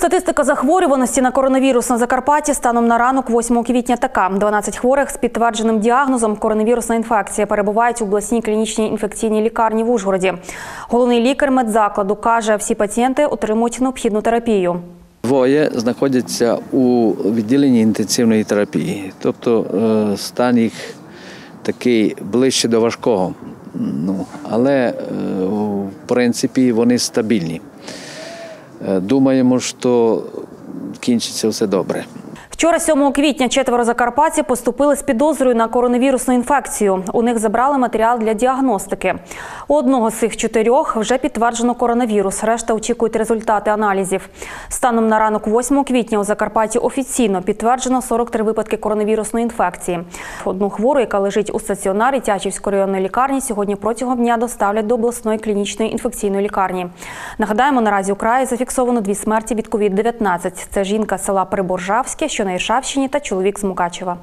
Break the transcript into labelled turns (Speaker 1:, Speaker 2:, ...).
Speaker 1: Статистика захворюваності на коронавірус на Закарпатті станом на ранок 8 квітня така. 12 хворих з підтвердженим діагнозом коронавірусна інфекція перебувають у обласній клінічній інфекційній лікарні в Ужгороді. Головний лікар медзакладу каже, всі пацієнти отримують необхідну терапію.
Speaker 2: Двоє знаходяться у відділенні інтенсивної терапії, тобто е, стан їх такий ближче до важкого. Ну, але е, в принципі вони стабільні. Е, Думаємо, що кінчиться все добре.
Speaker 1: Вчора, 7 квітня, четверо закарпатців поступили з підозрою на коронавірусну інфекцію. У них забрали матеріал для діагностики. У одного з цих чотирьох вже підтверджено коронавірус. Решта очікують результати аналізів. Станом на ранок 8 квітня у Закарпатті офіційно підтверджено 43 випадки коронавірусної інфекції. Одну хвору, яка лежить у стаціонарі Тячівської районної лікарні, сьогодні протягом дня доставлять до обласної клінічної інфекційної лікарні. Нагадаємо, наразі у краї зафіксовано дві смерті від COVID-19. Це жінка села Приборжавське, що на та чоловік з Мукачева.